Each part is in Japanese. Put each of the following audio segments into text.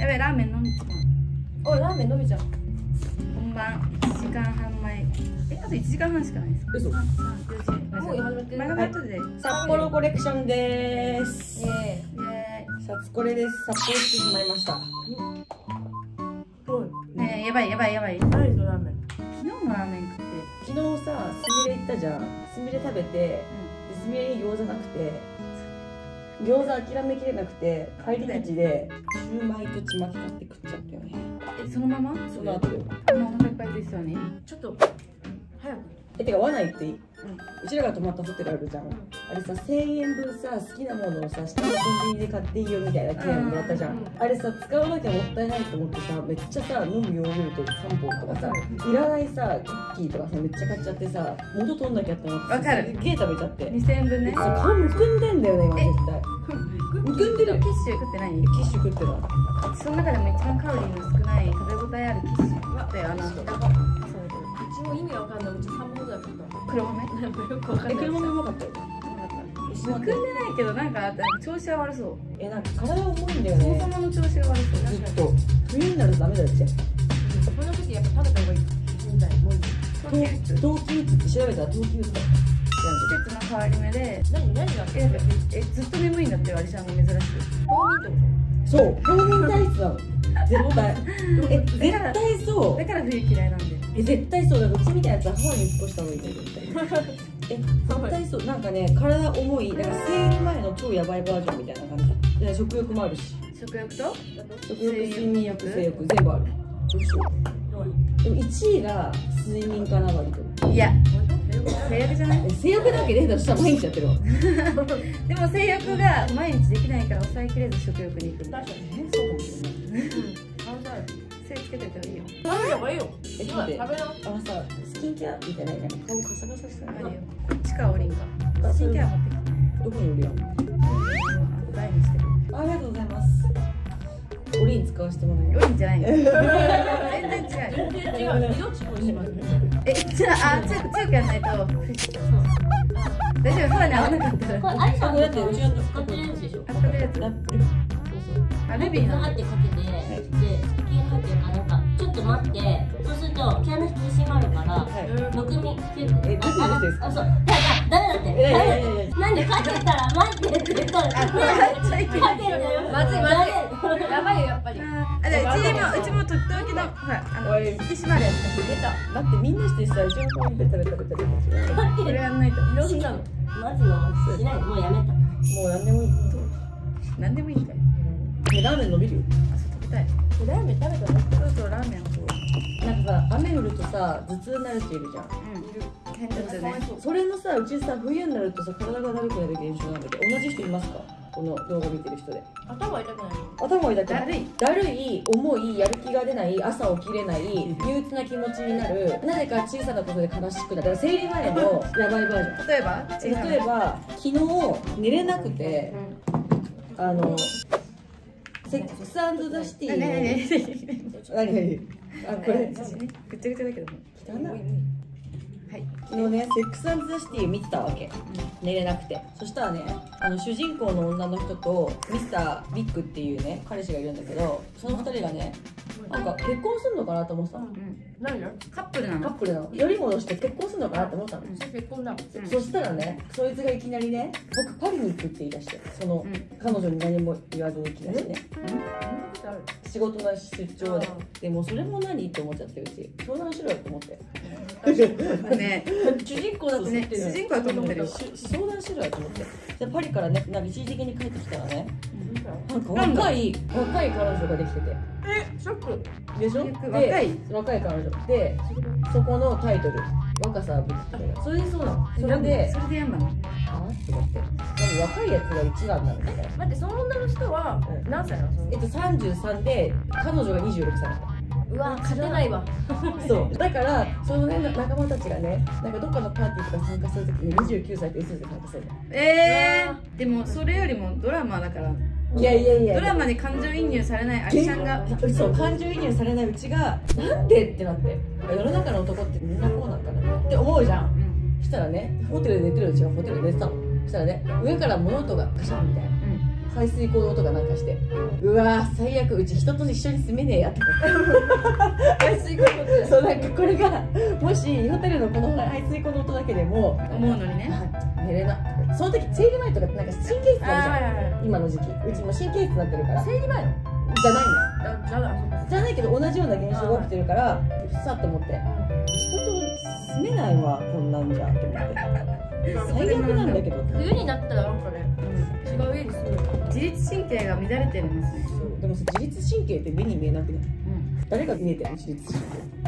やべえラーメン飲んでおいラーメン伸びちゃう。本番1時間半前。えあと1時間半しかないです嘘。3 4時。もう始まってる。前髪後で札幌コレクションです。イエーさつこれです。札幌来てしまいました。ねえやばいやばいやばい。何とラーメン？昨日もラーメン食って。昨日さすみれ行ったじゃん。すみれ食べてですみれに餃子なくて餃子諦めきれなくて帰り道でシューマイとちまき買って食っちゃったよね。えそのまま？その後よあもうお腹いっぱいですよね。ちょっと早くえてか罠行っていい、うちらが泊まったホテルあるじゃん、あれさ1000円分さ好きなものをさ下のコンビニで買っていいよみたいな券もらったじゃん、うんあれさ使わなきゃもったいないと思ってさめっちゃさ飲むヨーグルト3本とかさいらないさクッキーとかさめっちゃ買っちゃってさ元取んなきゃって思ってさわかる。すっげえ食べちゃって。2000円分ね。そう顔むくんでんだよね今絶対。むくんでる？キッシュ食ってない？キッシュ食ってるわその中でも一番カロリーの少ない食べ応えあるキッシュ。ってあのも意味わかんない。うち3本ぐらい食った黒豆？なんかよくわかんえない。車もうまかったよ。むくんでない。けどなんか調子が悪そう。えなんか体重いんだよそもねそもの調子が悪そう。ずっと。冬になるとダメだってこの時やっぱ食べた方がいい。みたいもう冬季うつって調べたら冬季うつだ季節の変わり目で。何何がええずっと眠いんだって割りちゃんが珍しく。冬眠ってそう。冬眠体質なの絶対。え絶対そう。だから冬嫌いなんでえ絶対そうだからうちみたいなやつはハワイに引っ越した方がいいんだよ絶対え絶対そうなんかね体重いだから生理前の超ヤバいバージョンみたいな感じ。で食欲もあるし。食欲と？食欲睡眠欲。性欲全部ある。どうしよう。でも1位が睡眠かな割と。いや。制約じゃない？え性欲だけでだとしたら毎日やってるわ。でも制約が毎日できないから抑えきれず食欲に行くんだ確かにえそうかもしれないつけといた方がいいよ。食べた方がいいよ。え今食べ待ってなあのさスキンケアみたいな顔カサカサしてないあるよこっちか。おりんかスキンケア持ってきて。どこにおるやん。台にしてるありがとうございます。オリン使わせてもらえるおりんじゃないよ。全然違う全然違う。色違うし。ますえじゃああ強く強くやらないと。大丈夫？肌に合わなかったら。これアリさんだってうちの使ってるやつでしょ。あ使って。るやつあルビーなんだガーってかけて、で、と待って、そうすると、毛穴引き締まるから、はい。むくみ。えですか？あ、そう。だだ、って。なんでかけたら待って。って言ったら、あこれやっちゃいけないかけるのよ。まずいまずい。い。やばいよやっぱり。あじゃあうちにもうちもとっておきのほらあの引き締まるやつ。出た。だってみんなしてさうちの顔にベタベタベタベタ違うこれやんないと。の。マジのしない。もうやめた。もう何でもいい何でもいいんだよ。えラーメン伸びる？よあそう食べたい。ラーメン食べたの？さ頭痛になる人いるじゃん。ね。それのさうちさ冬になるとさ体がだるくなる現象なんだけど同じ人いますか？この動画見てる人で。頭痛くない頭痛くない。だるい。だるい重いやる気が出ない朝起きれない憂鬱な気持ちになるなぜか小さなことで悲しくなる。だから生理前のやばいバージョン。例えば？例えば昨日寝れなくてあのセックスザシティの何？何？何？何？あこれぐちゃぐちゃだけど汚い。はい。昨日ね「セックスザ・シティ」見てたわけ、寝れなくて。そしたらねあの主人公の女の人とミスター・ビッグっていうね彼氏がいるんだけどその二人がねなんか結婚するのかなと思ってた何が？カップルなの？カップルなの。より戻して結婚するのかなと思ったの、うん。結婚だうん。そしたらねそいつがいきなりね僕パリに行くって言い出してその、うん。彼女に何も言わずにいきなりね。そんなことある？仕事の出張で。あでもそれも何？って思っちゃってうち。相談しろよと思って。ね。主人公だと思ねってる。主人公だと思ってるよ。し相談しろよと思って。でパリからねなんか一時的に帰ってきたらね。なんか若い若い彼女ができてて。えショック。でしょ？若でい若い彼女。でそこのタイトル「若さは武器」ってそれでそうなの？それでそれでやんなの？あー？って。思って若いやつが一番なのみたいな待ってその女の人はうん何歳なの？えっと33で彼女が26歳なのうわ勝てないわ。そう。だからそのね仲間たちがねなんかどっかのパーティーとか参加するときに29歳って嘘で参加するの。えー、でもそれよりもドラマだから。いやいやいや。ドラマに感情移入されないアリシャンがそう感情移入されないうちがなんでってなって。世の中の男ってみんなこうなんかな。って思うじゃん。うん。そしたらねホテルで寝てるうちがホテルで寝てたの。そしたらね上から物音がガシャンみたいな排水溝の音がなんかしてうわー最悪うち人と一緒に住めねえやって排水溝の音そうなんかこれがもしホテルのこの排水溝の音だけでも思うのにね。あ寝れなその時生理前とかってなんか神経質あるじゃん今の時期。うちも神経質になってるから。生理前の？じゃないんですじゃないけど同じような現象が起きてるからさっと思って住めないわこんなんじゃと思って。最悪なんだけど。冬になったらなんかね違う家に住む自律神経が乱れてますねそうでもさ自律神経って目に見えなくない？うん。誰が見えてる自律神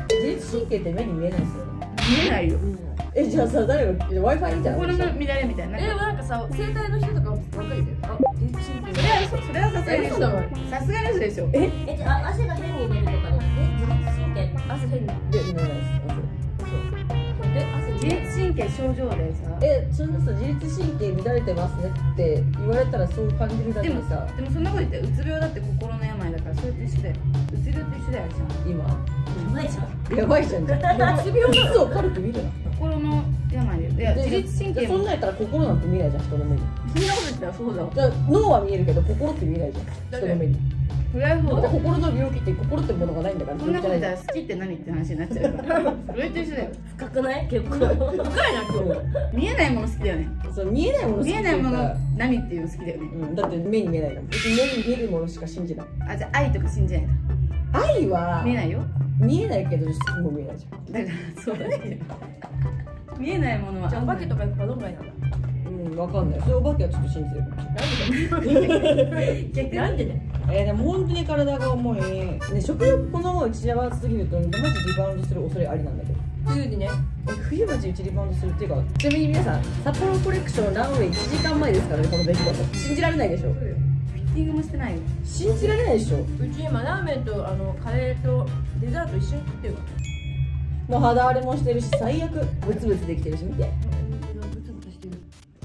経。自律神経って目に見えないですよ。ね見えないよ。えじゃあさ誰が w i f i みたいな心の乱れみたいな。えでもなんかさ生体の人とか分かるよあ自律神経。それはそそれはさすがにえ嘘だわさすがに嘘でしょ。え？えじゃあ汗が変に出るとかねえ自律神経。汗変に。で見えないです自律神経症状でさえそんなさ自律神経乱れてますねって言われたらそう感じるだけでさ。でもそんなこと言ってうつ病だって心の病だからそれと一緒だよ。うつ病と一緒だよじ今。やばいじゃん。やばいじゃん。うつ病の人を軽く見るなゃん心の病でいやで自律神経そんなんやったら心なんて見えないじゃん人の目に。そんなこと言ったらそうだわ。じゃあ脳は見えるけど心って見えないじゃん人の目にそれはそうだだって心の病気って心ってものがないんだからそんなこと言った病ら好きって何って話になっちゃうから。それと一緒だよ。深くない？結構。深いな今日。見えないもの好きだよね。そう見えないもの好き見えないもの何っていうの好きだよね。うん、だって目に見えないから別に目に見えるものしか信じない。あじゃあ愛とか信じないんだ愛は見えないよ。見えないけど好きも見えないじゃん。だからそうだね見えないものは。じゃあお化けとか行くかどんぐらいなんだ？うん、わかんない。それお化けはちょっと信じてるかもしれない。逆なんでねえー、でも本当に体が重い。ね、食欲このまま散らばすぎると、マジリバウンドする恐れありなんだけど。冬にねえ冬マジうちリバウンドするっていうか、ちなみに皆さん、札幌コレクションランウェイ1時間前ですからね、この出来事。信じられないでしょ。フィッティングもしてないよ信じられないでしょ。うち今ラーメンとあのカレーとデザート一緒に食ってるからもう肌荒れもしてるし、最悪。ブツブツできてるし、見て。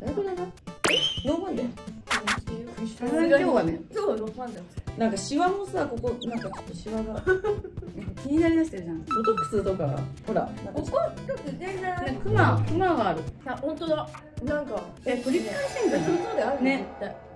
だな。え？ノーマンでさすがに今日はね。今日は6万だよなんかシワもさ、ここ、なんかちょっとシワが。気になりだしてるじゃん。ボトックスとか、ほら。ここちょっと。全然。ねクマクマがある。あ本当だなんかえ繰り返してんじゃん。そうだよあるね。ね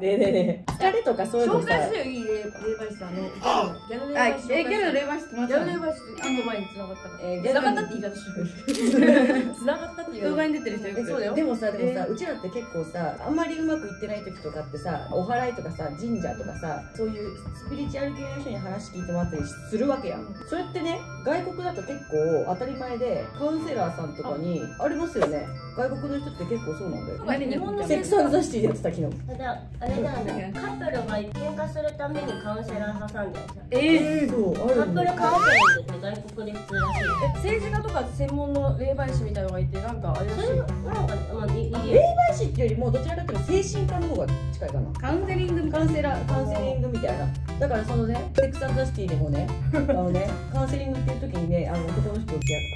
えねえねえ。疲れとかそういうのさ。紹介してよいい霊霊媒師あのギャル霊媒師えギャル霊媒師友達ギャル霊媒師一個前に繋がったから。えー繋がったって言い方しよ繋がったって言い方動画に出てる人よく。えそうだよ。でもさでもさ、うちらって結構さあんまりうまくいってない時とかってさお祓いとかさ神社とかさそういうスピリチュアル系の人に話聞いてもらったりするわけやん。それってね外国だと結構当たり前でカウンセラーさんとかにありますよね。外国の人って結構そうなんだよ。何日本のセックスザシティでやってた昨日ただあれだよね。カップルが喧嘩するためにカウンセラー挟んでるじゃんえそうあカップルカウンセリングって外国で普通らしい。え政治家とか専門の霊媒師みたいのがいてなんかあれらしい。よそれなんかまあ霊媒師っていうよりもどちらかというと精神科の方が近いかな。カウンセリングみたいな。カウンセラーカウンセリングみたいな。だからそのねセックスザシティでもねあのねカウンセリングっていう時にねあの男の人と出会っ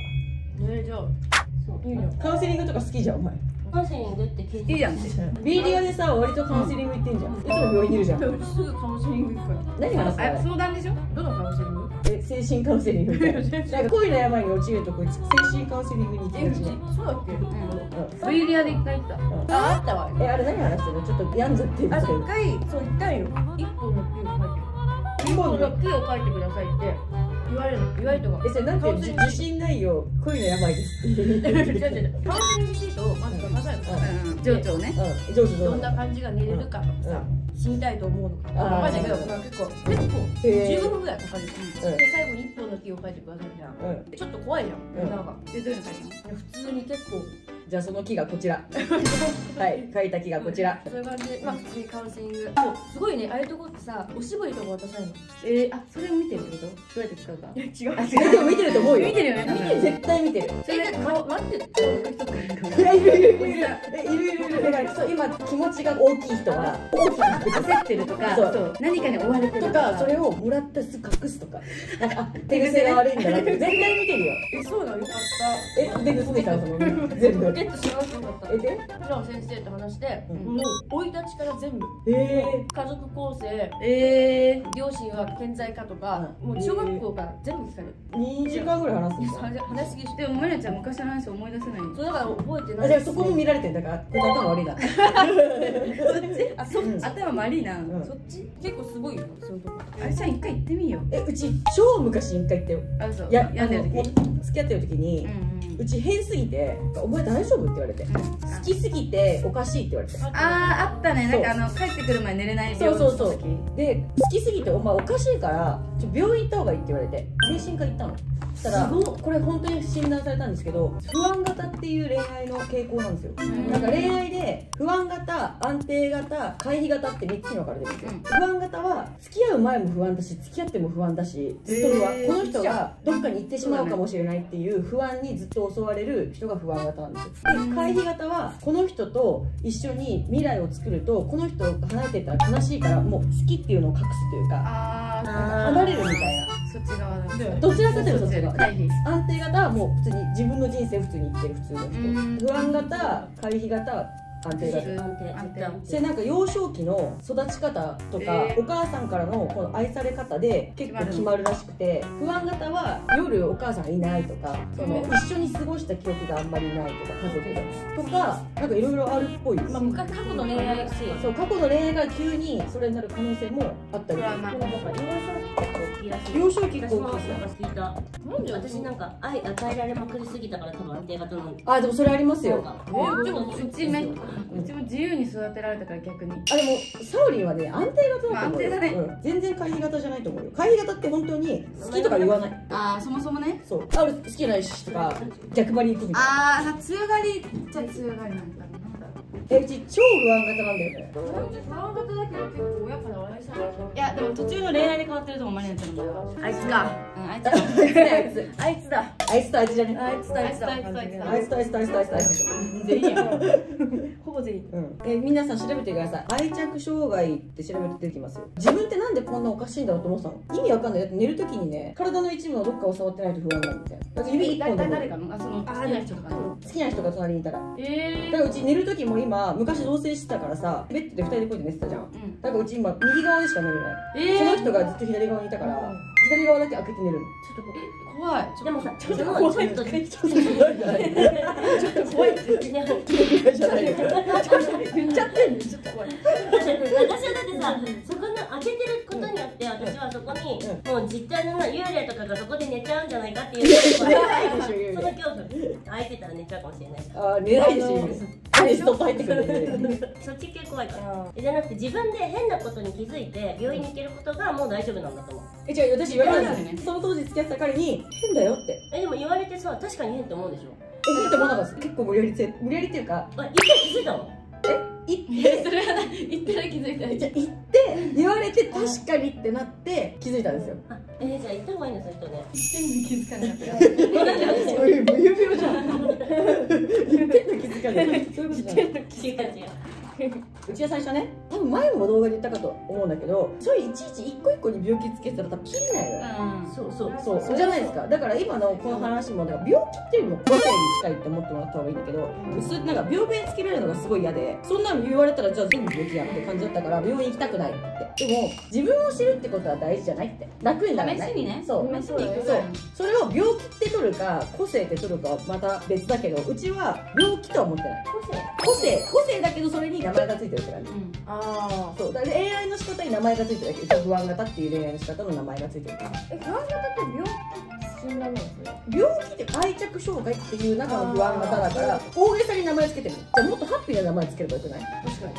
た。ねじゃあそう。いいよカウンセリングとか好きじゃんお前。カウンセリングって聞いていいじゃん。ってビーリアでさ割とカウンセリング行ってんじゃん。いつも病院にいるじゃん。すぐカウンセリング行くから。何話すあか相談でしょ？どのカウンセリング？え精神カウンセリングみたいな。なんか恋の病に陥るとこ精神カウンセリングに行ってるしねそうだっけ？うん。ブイリアで一回行った。ああったわ。えあれ何話してるの？ちょっと病んじゃってあ一回そう言ったんよ。一本の木を書いて。一本の？木を書いてくださいって言われるの言われるとか。えそれなんていうの？じ自信ないよ恋の病ですって。いう違う違う違うカウンセリングシートをまず書かされるの。うん。情緒ね。うん。上手上手どんな感じが寝れるかとかさ死にたいと思うのかかんないけど、まあ、結構結構へー。15分ぐらいかかる。よ、うん。で最後に一本の木を書いてくださいみたいな、うん。ちょっと怖いじゃん、うん。なんかでどういうの書いたの？普通に結構じゃあその木がこちら。はい書いた木がこちら。そういう感じ。でまあ普通にカウンセリング。そうすごいねああいうとこってさおしぼりとか渡さないの？えー、あそれを見てるってこと？どうやって使うか？いや違う。あえでも見てると思うよ。見てるよね。見てる絶対見てる。それでか待って。いやいるいるいる。いる。えいるいるいる。だからそう今気持ちが大きい人は大きな焦ってるとかそう。何かに追われてるとかそれをもらったす隠すとか。なんかあ手癖が悪いんだなって。絶対見てるよ。えそうなの？よかっえで盗んできたの？その全部ゲットしまうと思った。えで？の先生と話して、うん。もう生い立ちから全部。え家族構成え両親は健在かとか、もう小学校から全部聞かれる、ー、2時間ぐらい話すんですか話話しすぎして。でもマリアちゃん昔の話思い出せない。そうだから覚えてない。あじゃあそこも見られてんだからこれ頭悪いな。あそっうん。ち、頭悪いな、うん。そっち？結構すごいよそういうとこ。あれちゃん一回行ってみよう。えうち超昔一回行ったよ。あ嘘いやあの病んでる時付き合ってる時にう、ち変すぎて「お前大丈夫?」って言われてうん好きすぎておかしいって言われて。あーあったね。なんかあの帰ってくる前寝れない病そうそうそう。で好きすぎてお前おかしいから病院行った方がいいって言われて精神科行ったの。そしたらすごこれ本当に診断されたんですけど不安型っていう恋愛の傾向なんですよ。ん。なんか恋愛で不安型安定型回避型って3つに分かれてるんですよ、うん。不安型は付き合う前も不安だし付き合っても不安だしずっと不安、この人がどっかに行ってしまうかもしれないっていう不安にずっと襲われる人が不安型なんですよ。で回避型はこの人と一緒に未来を作るとこの人が離れてったら悲しいからもう好きっていうのを隠すというか離れるみたいなそっち側だね。どちらかというとそっち側。安定型はもう普通に自分の人生普通に生きてる普通のうん。人不安型回避型安定型普通安定安定。安定でなんか幼少期の育ち方とか、えー。お母さんからのこの愛され方で結構決まるらしくて不安型は夜お母さんがいないとかそのうん一緒に過ごした記憶があんまりないとか家族で。とかなんかいろいろあるっぽい。です、まあ、昔過去の恋愛しそう過去の恋愛が急にそれになる可能性もあったり。トラウマでもなんか幼少期結構大きいらしい。幼少期結構私もなんか大きい。です聞いた私なんか愛与えられまくりすぎたから多分安定型なの。あでもそれありますよ。でもうちめうちも自由に育てられたから逆に。あでもサオリンはね安定型だと思うよ、まあ安定だね。うん、全然回避型じゃないと思うよ。回避型って本当に好きとか言わない。ああそもそもね。そう。あ俺好きじゃないしとか逆張り行くみたいな。ああ強がりじゃ強がりなんだ。えうち超不安型なんだよね。不安型だけど結構親から愛されるういやでも途中の恋愛で変わってると思うマリアちゃんの場合はあいつか。うん。あいつ あいつだ。あいつあいつだあいつとあいつじゃね？あいつだあいつだあいつだあいつだあいつとあいつとあいつとあいつとあいつ全員やほぼ全員うん、え皆さん調べてください愛着障害って調べて出てきますよ自分ってなんでこんなおかしいんだろうと思ってたの意味わかんないだって寝るときにね体の一部のどっかを触ってないと不安になるみたいなだって指一本でも誰かのあその好きな人とかの好きな人が隣にいたらえだからうち寝る時も今昔同棲してたからさベッドで2人でこうやって寝てたじゃんうんだからうち今右側でしか寝れない、えその人がずっと左側にいたから、うん左側だけ開けて寝るの。怖い。でもさちょっと怖いちょっとちょっと怖い。ちょっと怖い。ってねじゃないから言っちゃってんのちょっと怖い。私はだってさそこの開けてることによって私はそこにもう実体の幽霊とかがそこで寝ちゃうんじゃないかっていうその霊恐怖。開いてたら寝ちゃうかもしれない。あー寝ないでしょ幽霊あいつと入ってくるねそっち系怖いから。じゃなくて自分で変なことに気づいて病院に行けることがもう大丈夫なんだと思う。え違う私言われたんですよねその当時付き合ってた彼に変だよって。えでも言われてさ確かに変って思うでしょ？え変って思わなかったです結構無理やりつ無理やりっていうか。あ一回気づいたの？行って？それは言ってない気づいた。じゃあ行って言われて確かにってなって気づいたんですよ。あえー、じゃあ行った方がいいんだその人ね 気づかなかったよそういう無有病じゃん言ってんの気づかないそういうことじゃない違うううちは最初ね。多分前も動画で言ったかと思うんだけどそういういちいち一個一個に病気つけてたら多分切れないのよ。そうそう。そう。そうじゃないですか。だから今のこの話もなんか病気っていうよりも個性に近いって思ってもらった方がいいんだけど、それなんか病名つけられるのがすごい嫌でそんなの言われたらじゃあ全部病気やんって感じだったから病院行きたくないって。でも自分を知るってことは大事じゃないって。楽にならない。試しにね。そう。試しに行くそう。それを病気って取るか個性って取るかはまた別だけどうちは病気とは思ってない。個性。個性。個性だけどそれに名前がついてるって感じ。うん。あそう。だから恋愛の仕方に名前がついてるだけ。不安型っていう恋愛の仕方の名前がついてるから。え不安型って病気診断なのそれ病気って愛着障害っていう中の不安型だから大げさに名前つけてるじゃあもっとハッピーな名前つければよくない確かに。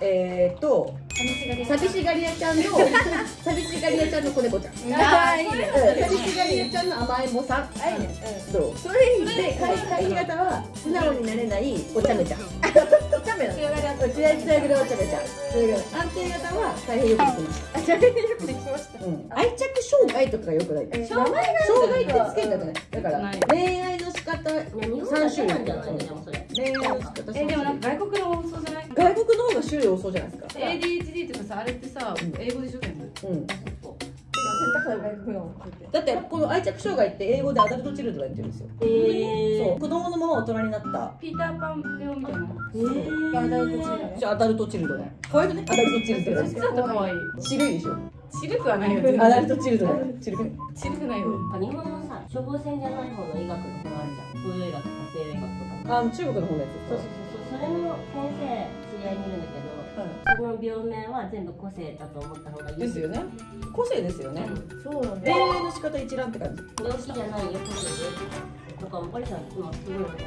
えーっと寂しがり屋ちゃんの 寂しがり屋ちゃんの子猫ちゃん。うんあーいいね。寂しがり屋ちゃんの甘えん坊さん。あい。いねそう。それで会会議型は素直になれないお茶目ちゃん うんダメなの強がりあつやつやぐらいお茶目ちゃん安定型は大変よくできましあじゃあよくできましたた、うん、愛着障害とか。がよくないえ障害障害ってつけるんだとねだからない恋愛の仕方いや日本だけなんじゃないのでもそれ恋愛の仕方えでもなんか外国の放送じゃない外国の方が種類多そうじゃないですか ADHD とかさあれってさ英語でしょ全部うん選択から外国のだってこの愛着障害って英語でアダルトチルドレンって言うんですよ。えー、そう。子供のまま大人になった。ピーターパン病みたいな。えー、ガーダルトチルだねじゃあアダルトチルドレン。可愛くねアダルトチルドレン。ちょっと可愛い。チルいでしょチルくはないよ。全アダル然トチルドレン。チルチルくないよ。日本のさ処方箋じゃない方の医学の方あるじゃん。東洋医学とか西洋医学とか。あの中国の方のやつそうそうそう。それの先生知り合いにいるんだけどその病名は全部個性だと思った方がいい。ですよね。個性ですよね。そうなんだ。恋愛の仕方一覧って感じ。病気じゃないよ。個性でとかもパリさん今すごいのかな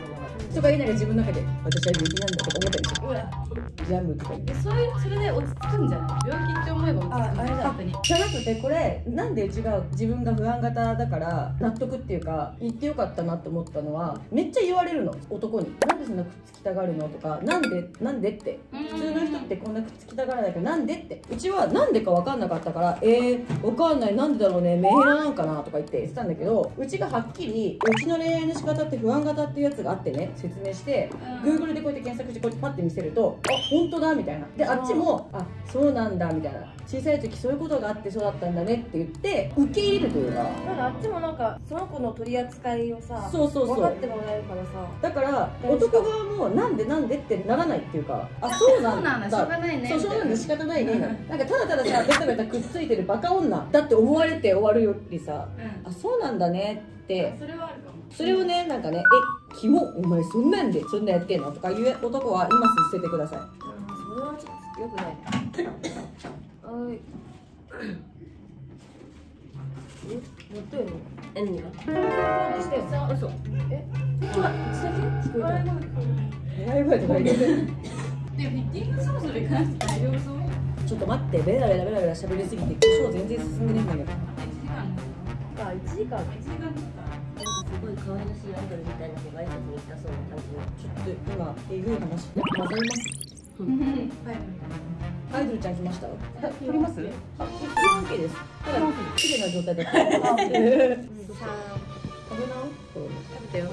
とか言いながら自分の中で私は病気なんだとか思ったりしてうわ。ジャムとか言ってえそういうそれで落ち着くんじゃない？病気って思えば落ち着く。ああれだじゃなくてこれなんでうちが自分が不安型だから納得っていうか言ってよかったなって思ったのはめっちゃ言われるの男に。なんでそんなくっつきたがるのとかなんでなんでって。普通の人ってこんなくっつきたがらないけどなんでって。うちはなんでか分かんなかったからえー、分かんない。なんでだろうね。メンヘラなんかなとか言って言ってたんだけどうちがはっきりうちの恋愛の仕方って不安型っていうやつがあってね説明してうん。Google でこうやって検索してこうやってパッて見せるとあ本当だみたいな。であっちもあそうなんだみたいな。小さい時そういうことがあってそうだったんだねって言って受け入れるというか。かあっちもなんかその子の取り扱いをさそうそうそう。分かってもらえるからさ。だから男側もなんでなんでってならないっていうかあそうなんだ。しょうがないねそうしょうがないね仕方ないね。なんかただたださベタベタくっついてるバカ女だって思われて終わるよりさうん。あそうなんだねってそれはあるかもそれをねなんかねえキモお前そんなんで？そんなやってんの？とかいう男は今すぐ捨ててください。それはちょっとよくないはい。え乗ってるの？え何が？え今うちだけ聞こえた願い声とか言ってで。フィッティングそろそろ行かなくて大丈夫そう？ちょっと待って。ベラベラベラベラ喋りすぎて今日全然進んでないんだけど。1時間あ1時間。1時間ごい。可愛らしい。アイドルみたい。な子が挨拶に来たそうな感じのちょっと今えぐい。話混ざりますたアイドルちゃん来ました撮りますあ、一番 OK ですただ綺麗な状態だった食べなそう食べたよ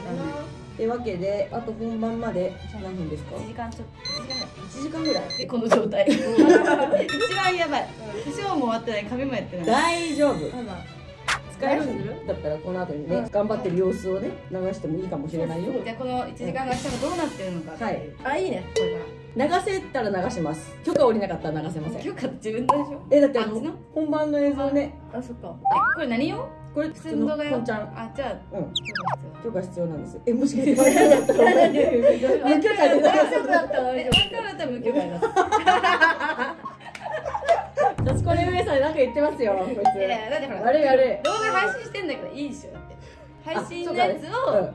とい。うわけであと本番まで何分ですか1時間ちょっと1時間1時間ぐらい。でこの状態一番やばい。化粧も終わってない。髪もやってない。大丈夫使えるんだったらこの後にね頑張ってる様子をね流してもいいかもしれないよ。じゃあこの1時間が明日がどうなってるのか。はい。あいいね。これか流せたら流します。許可下りなかったら流せません。ら許可自分でしょ？えだって本番の映像ね。あそっか。えこれ何よこれ普通の動画よ本ちゃんあじゃあうん。許可必要。なんですえもしかして言われなかったら。無許可 だった。ら大え丈本当だったら無許可だ夏子レ上さんなんか言ってますよこいついやいやだってほら悪い悪い。動画配信してんだからいいでしょ。だって配信のやつを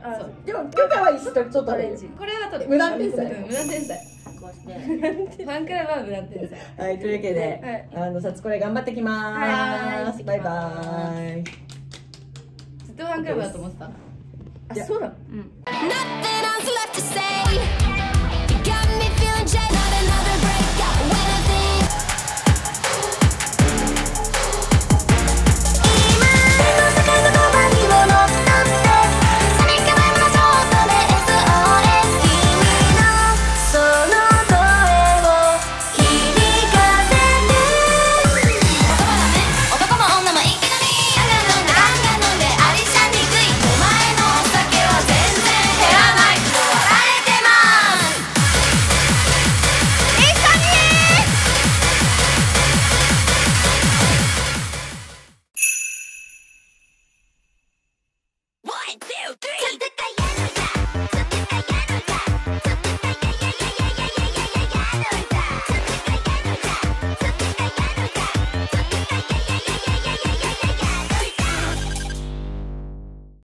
あそう。でも許可は一緒ちょっとこれは取る無断転載うん無断転載こうしてファンクラブは無断転載はいというわけで、あのさつこれ頑張ってきまーす。はい。バイバーイ。ずっとファンクラブだと思ってた？夫あそうだうん。Nothing else left to say. You got me feeling jealous.